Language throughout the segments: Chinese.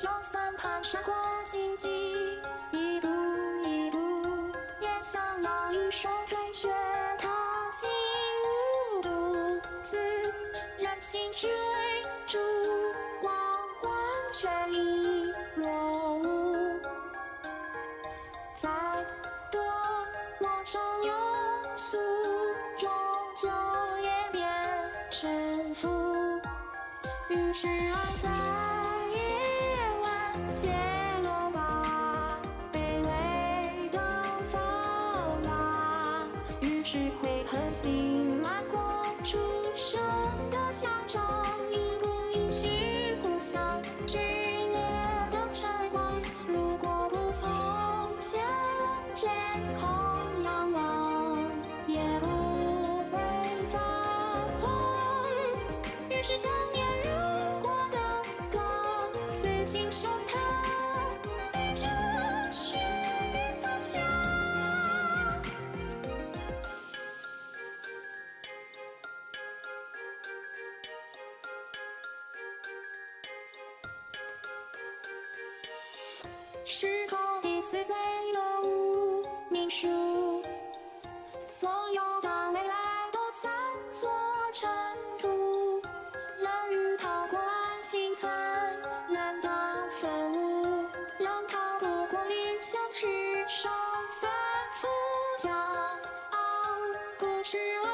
就算攀山过荆棘，一步一步，也想要一双腿却踏进无独自任性追逐，光环却已落伍。再多往上庸俗，终究也变胜负。于是爱在晚揭落吧，卑微的发芽。于是悔恨心满过出生的家长，一步一趋互相剧烈的拆光。如果不从先天空仰望，也不会发狂。于是想念如果的歌，刺进胸时空的碎碎了无名数，所有的未来都散作尘土，人与它关情灿烂的愤怒，让他不过理想之上反复骄傲，不是我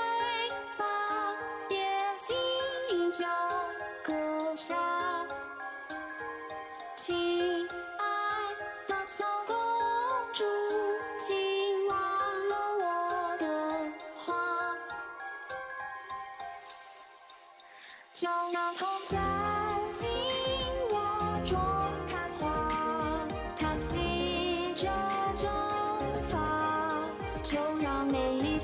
中开花，叹息着蒸发，就让美丽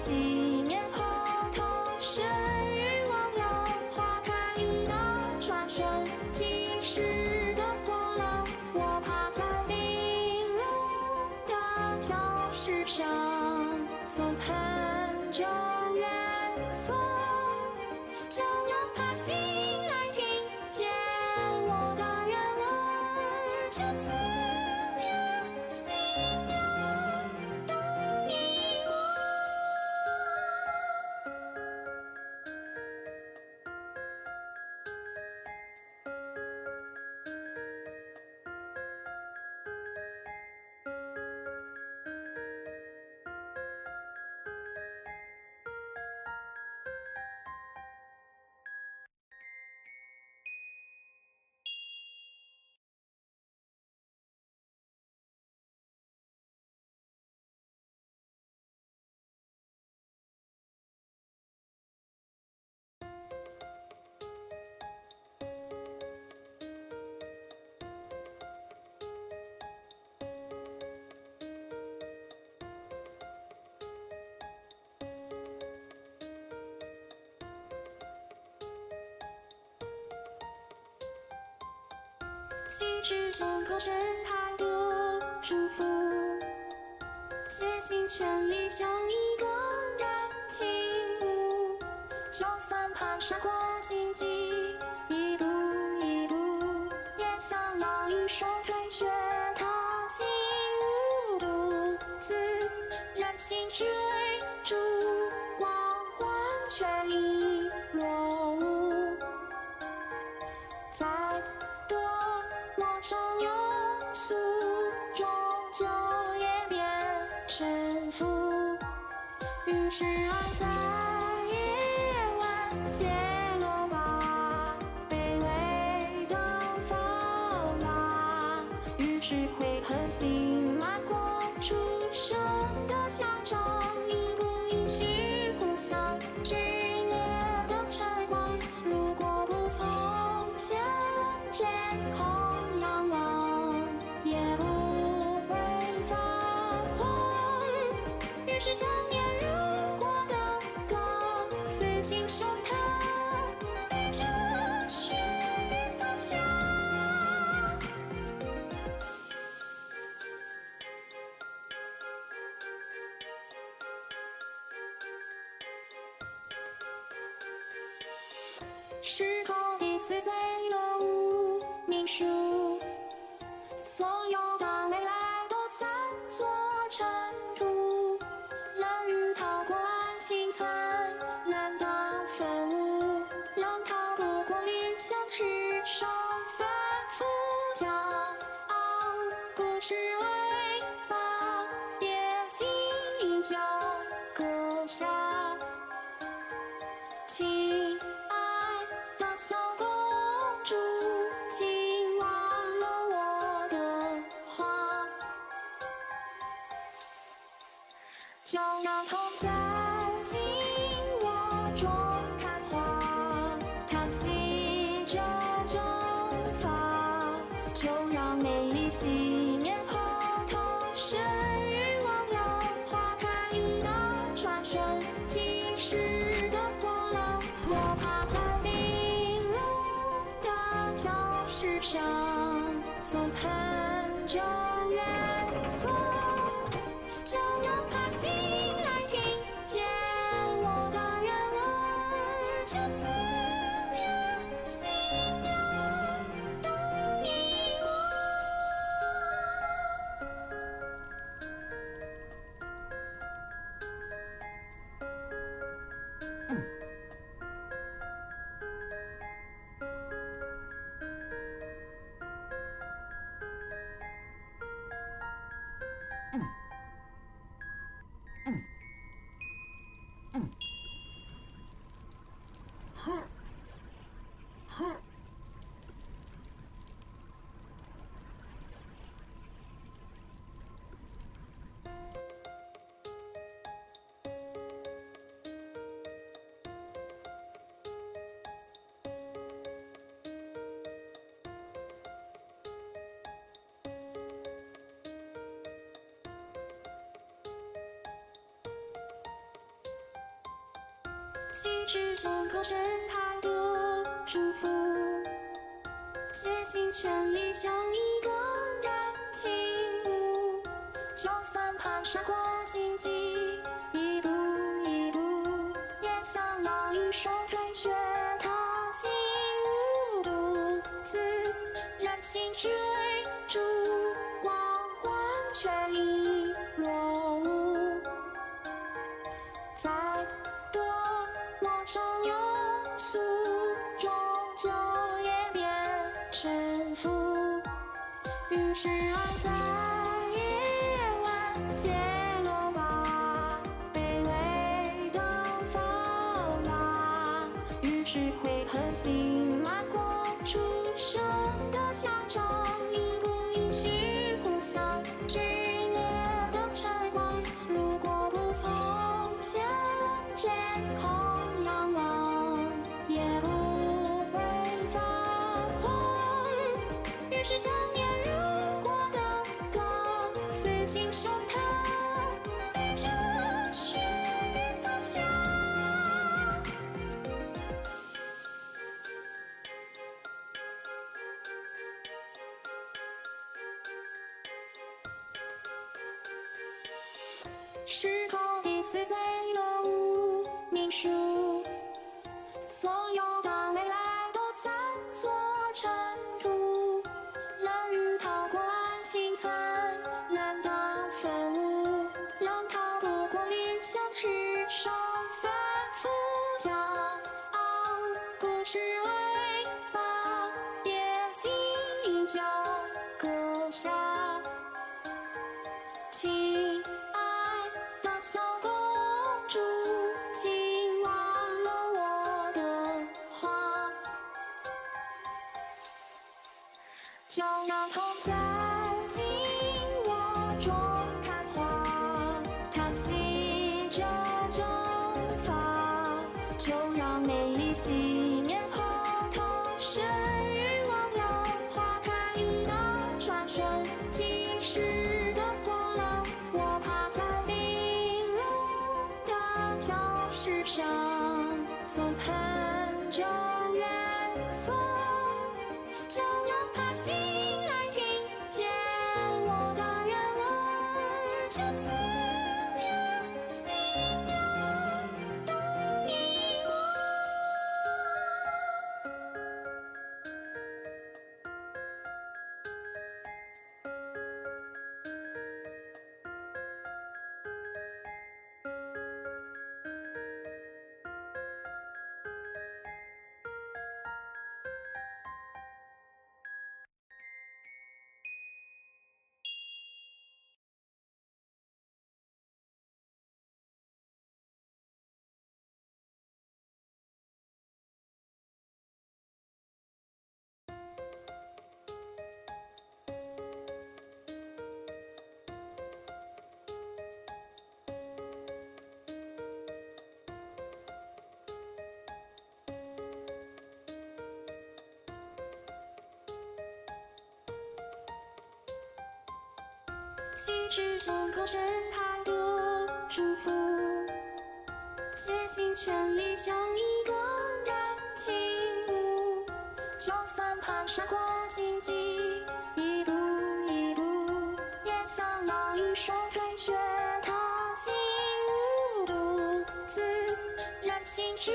just 气质中更深海的祝福，竭尽全力将一个人倾慕。就算爬山过荆棘，一步一步，也想要一双腿却踏进无独自任性追胜负。于是爱在夜晚结落吧，卑微的发芽。于是悔恨心满过出生的家长，一步一趋互相剧紧胸膛，背着雪与风向，石桥的碎碎了无名数，所有。蒸发，就让美丽熄灭和同睡。嗯。其实总可盛开的祝福，竭尽全力将一个人倾慕，就算蹒山过荆棘，一步一步，也像那一双腿却踏进无独自任性之。是啊，在夜晚结落吧卑微的繁华，于是会和骏马过初生的嚣张，一步一曲不响，炽烈的晨光。如果不曾向天空仰望，也不会发狂。于是想。轻松透。种昙花叹息着蒸发就让美丽洗 chiếc xe 气质中够震撼的祝福，竭尽全力将一个人倾慕，就算爬山过荆棘，一步一步，也想要一双腿却踏进无独自任性追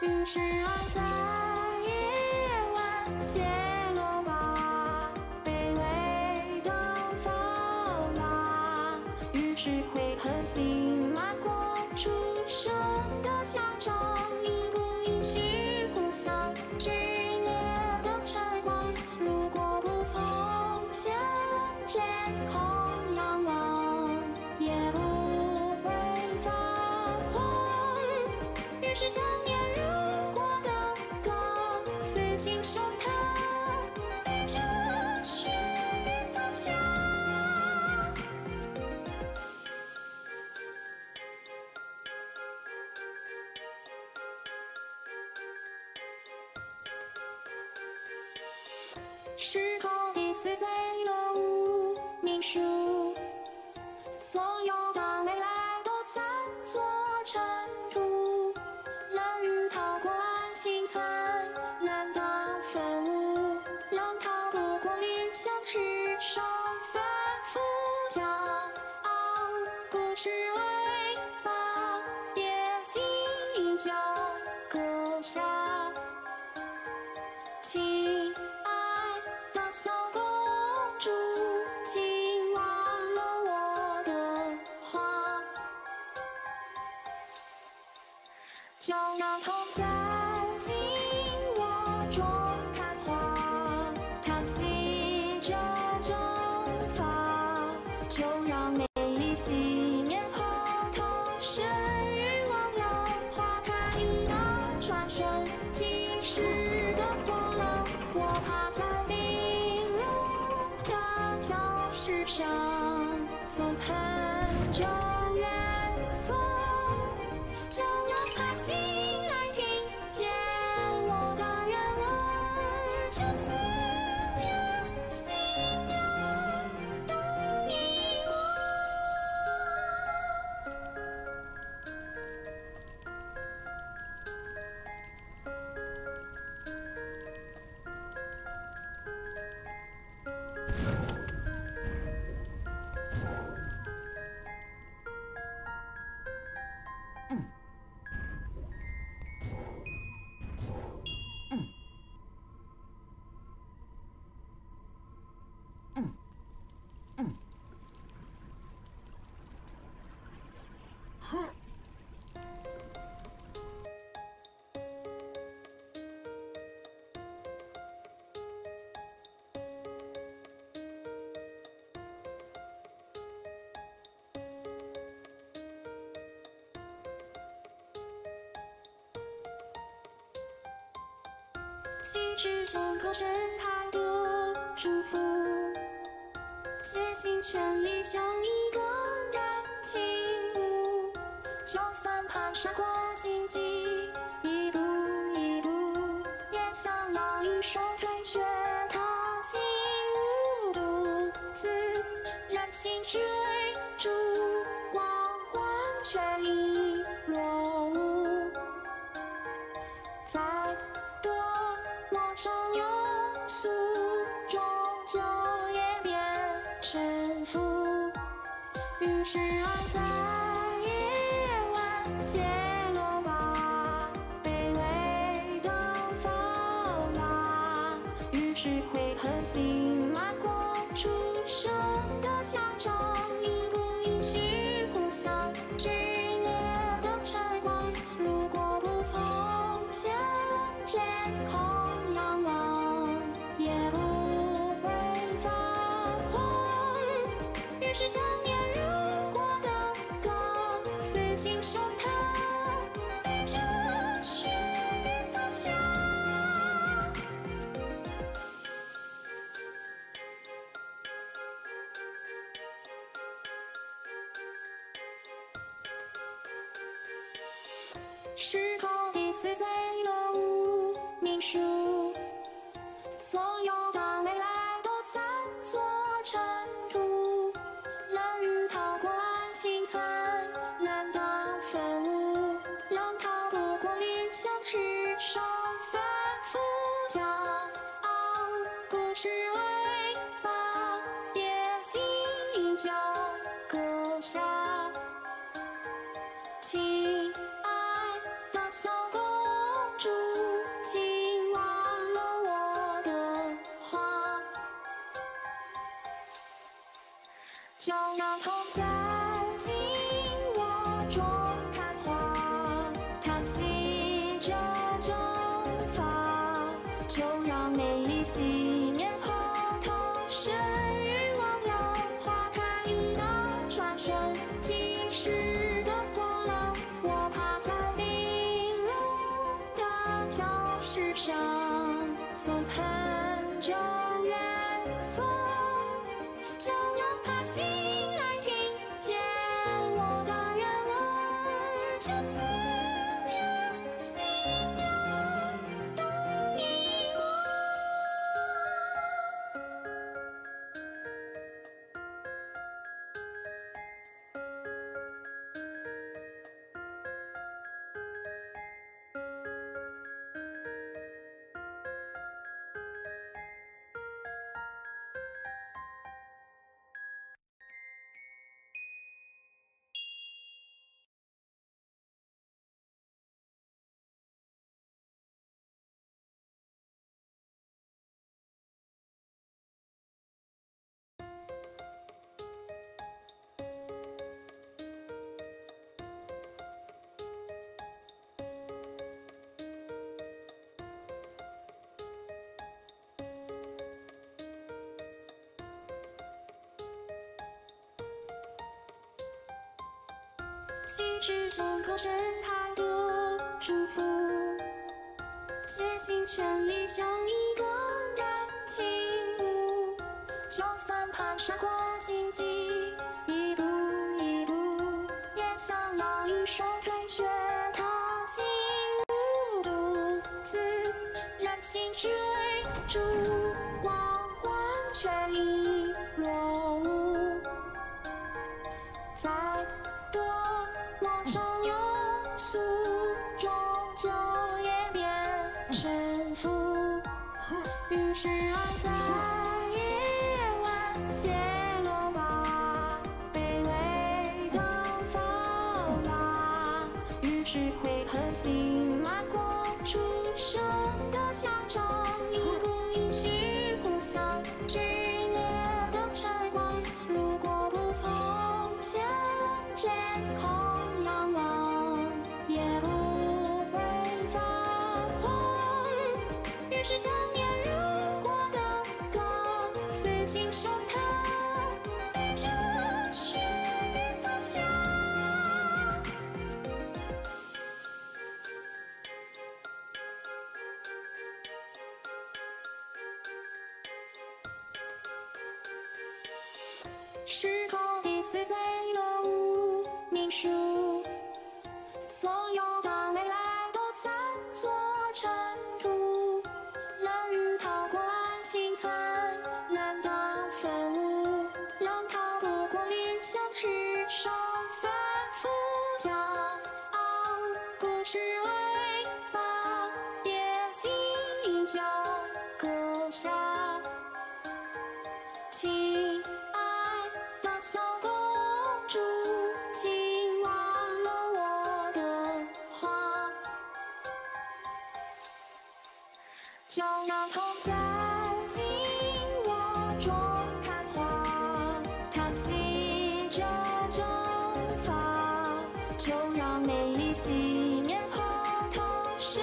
于是爱在夜晚结落吧，卑微的发芽。于是悔恨心满过出生的家长，一步一趋互相刺进胸膛，带着血与芳香。时空第四岁的无名书，中开花，叹息着蒸发，就让美丽信念破透。生与亡，让花开一道转瞬即逝的光亮。我趴在冰冷的礁石上，纵横着气质中够震撼的祝福，竭尽全力将一个人倾慕，就算爬山过荆棘，一步一步，也想要一双腿却踏进无独自任性追于是爱在夜晚结落吧，卑微的发芽。于是会恨心满过出生的家长，一步一趋互相剧烈的晨光。如果不曾向天空仰望，也不会发狂。于是想，紧守它，带着 Chúa tha cho sự việc. 下，亲爱的小公主，请忘了我的话。就让痛在紧握中儿，将气质中歌声他的祝福，竭尽全力像一个人倾慕，就算蹒跚过荆棘，一步一步，也想要一双腿却踏进无独自任心追逐，黄昏却已晚结落吧，卑微的发芽。于是悔恨心满过出生的家长，一步一趋互相剧烈的晨光。如果不从向天空仰望，也不会发狂。于是想念如果的歌，刺进胸时空中开花，叹息着蒸发，就让美丽熄灭后头，生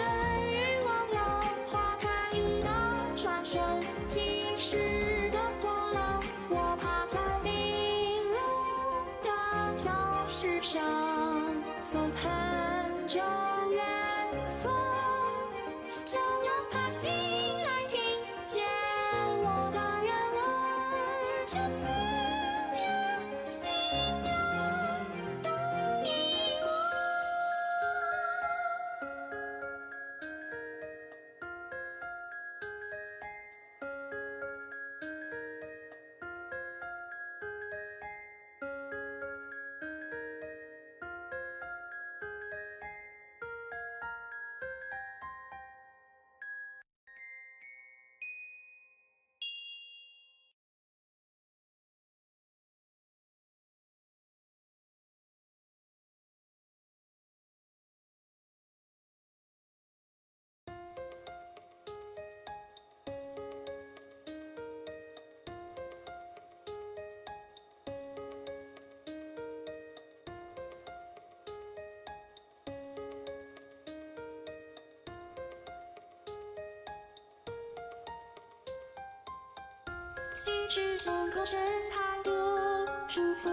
气质中够震撼的祝福，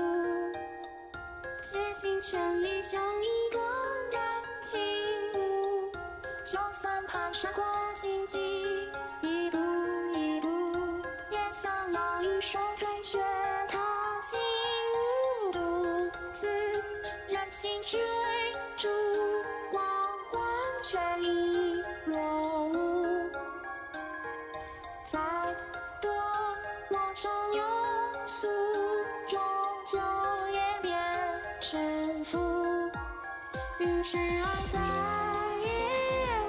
竭尽全力像一个人起舞，就算爬山过荆棘，一步一步，也想要一双腿却踏进无独自任性追逐，光环却已是爱在夜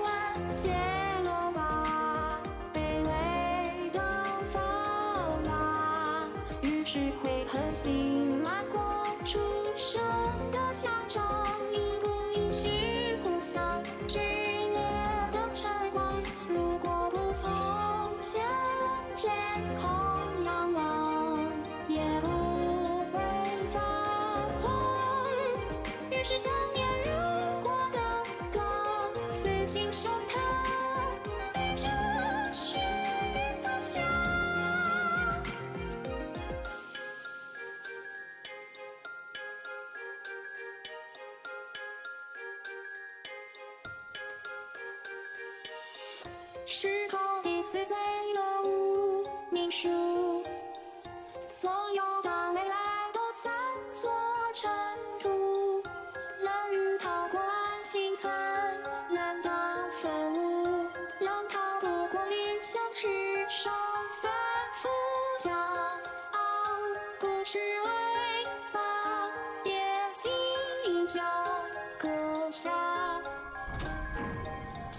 晚揭落吧，卑微的发芽。于是会恨浸满过出生的家长，一步一趋互相剧烈的拆光。如果不曾向天空仰望，也不会发狂。于是进胸膛，带着血方向。时空第四最落无名数，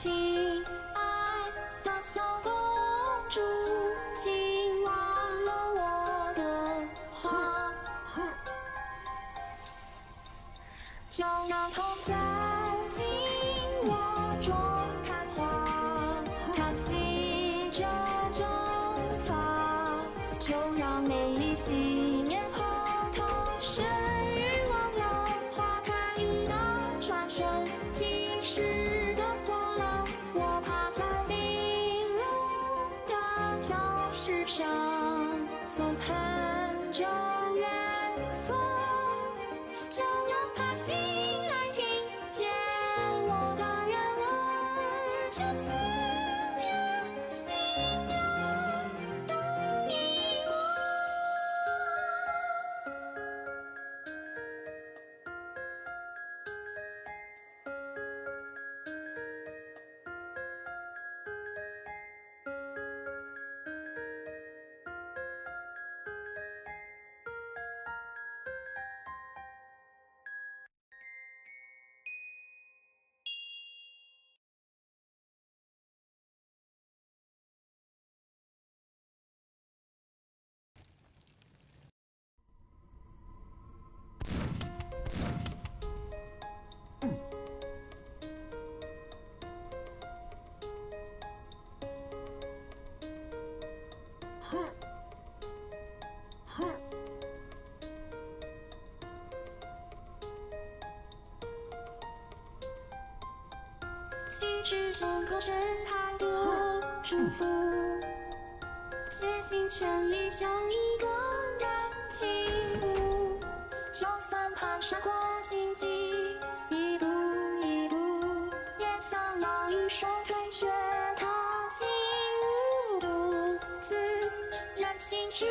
亲爱的小公主，请忘了我的话，就让痛在紧握中开花，叹息着蒸发，就让美丽心气质中够震撼的祝福，竭尽全力像一个人起舞，就算爬山过荆棘，一步一步，也想要一双腿却踏进无独自。然心追